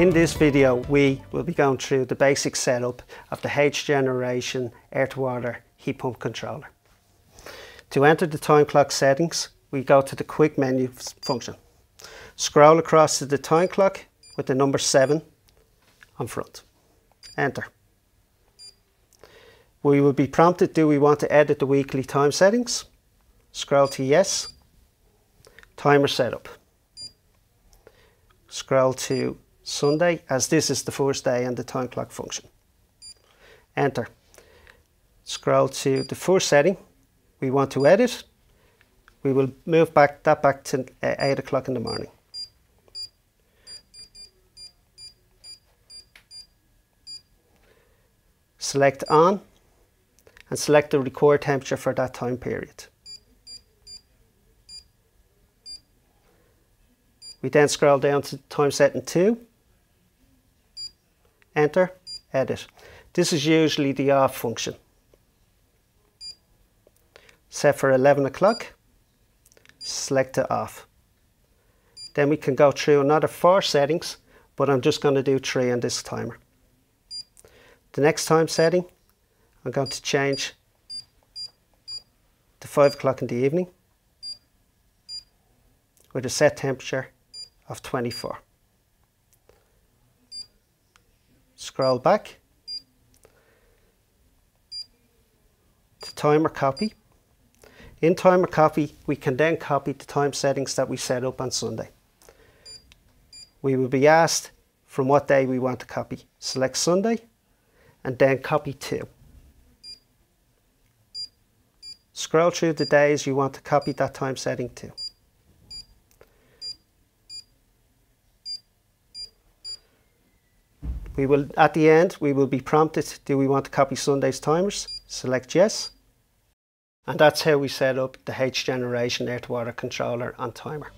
In this video we will be going through the basic setup of the H generation air to water heat pump controller. To enter the time clock settings we go to the quick menu function. Scroll across to the time clock with the number 7 on front. Enter. We will be prompted do we want to edit the weekly time settings? Scroll to yes. Timer setup. Scroll to Sunday as this is the first day and the time clock function. Enter. Scroll to the first setting we want to edit. We will move back that back to uh, 8 o'clock in the morning. Select on and select the record temperature for that time period. We then scroll down to time setting 2, enter, edit. This is usually the off function. Set for 11 o'clock, select it off. Then we can go through another four settings, but I'm just going to do three on this timer. The next time setting, I'm going to change to 5 o'clock in the evening with a set temperature of 24. Scroll back to timer copy. In timer copy, we can then copy the time settings that we set up on Sunday. We will be asked from what day we want to copy. Select Sunday and then copy to. Scroll through the days you want to copy that time setting to. We will, at the end, we will be prompted, do we want to copy Sunday's timers? Select yes. And that's how we set up the H generation air to water controller on timer.